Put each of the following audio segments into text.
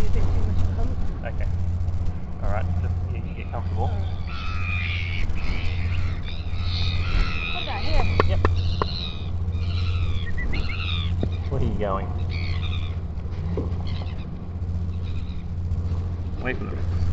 be a bit too much of a hump. Okay. Alright, just you, you get comfortable. What about here? Yep. Where are you going? Away from the.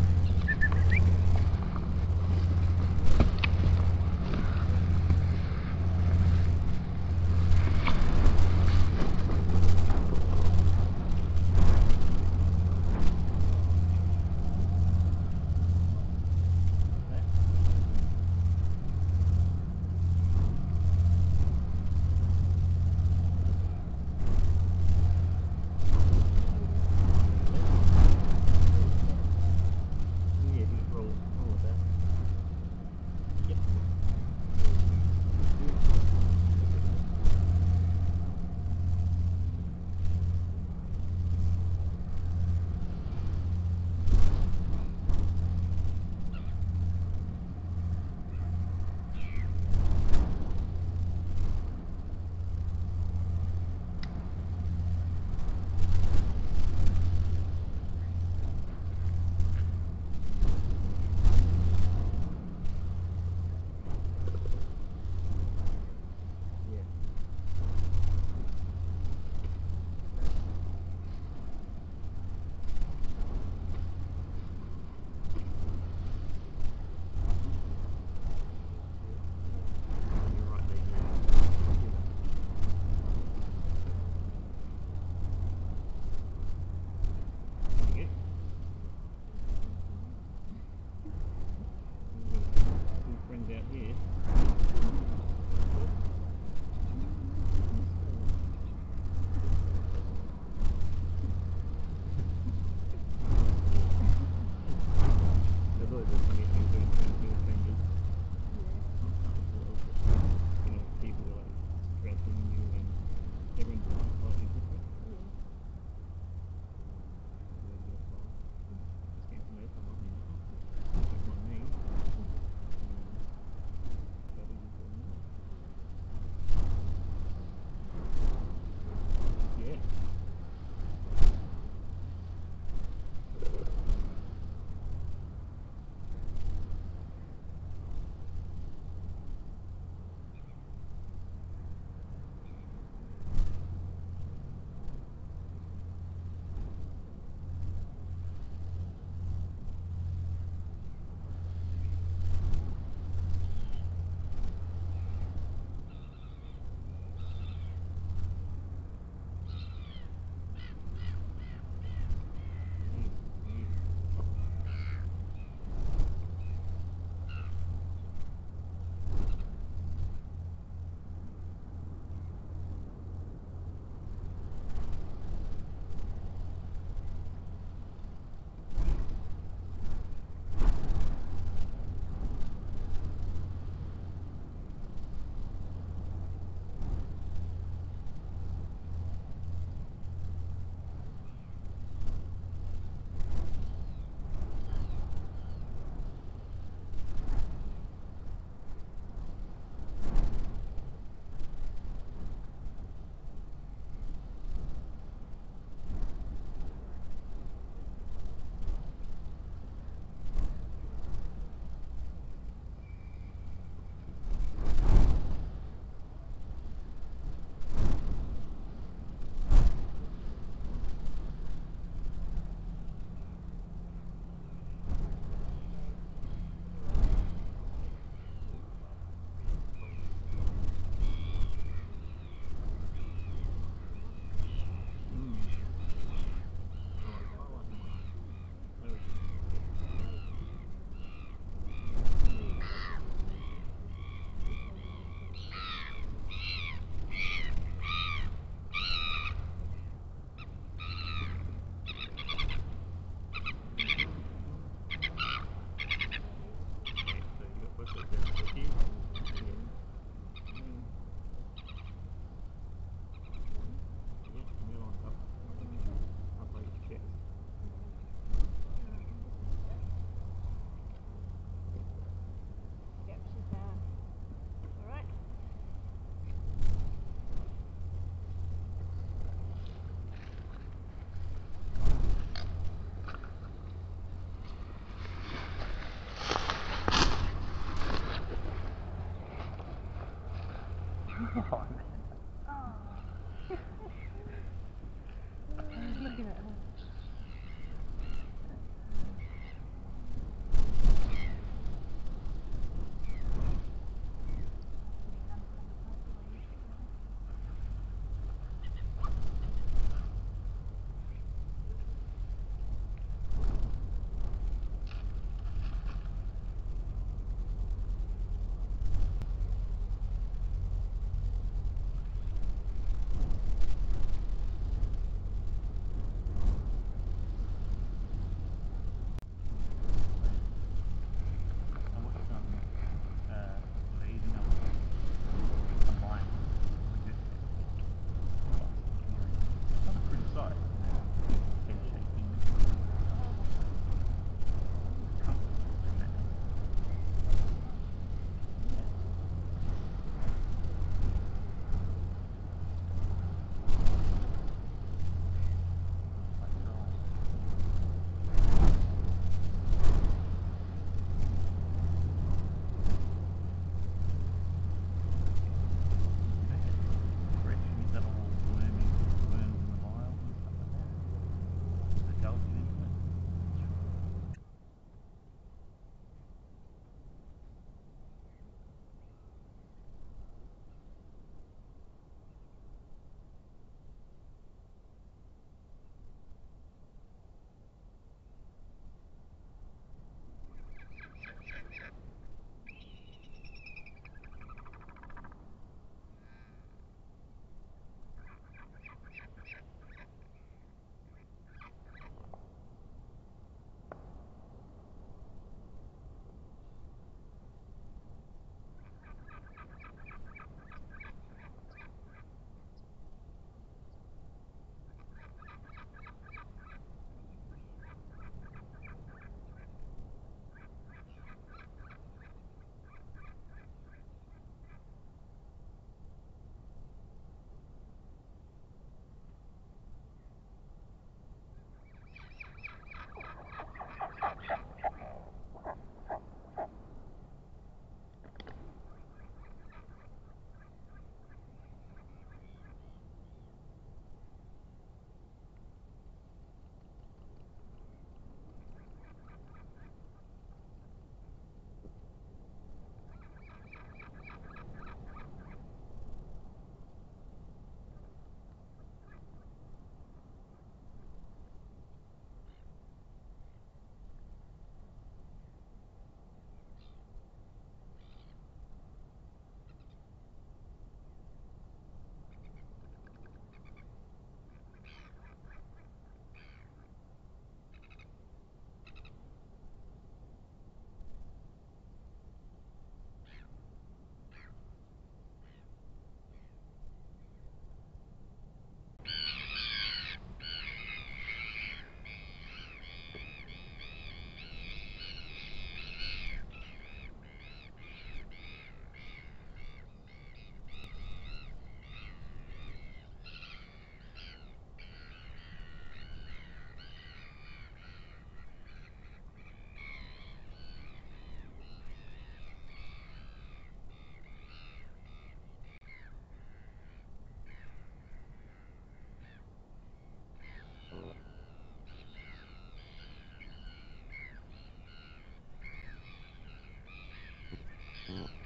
Yeah.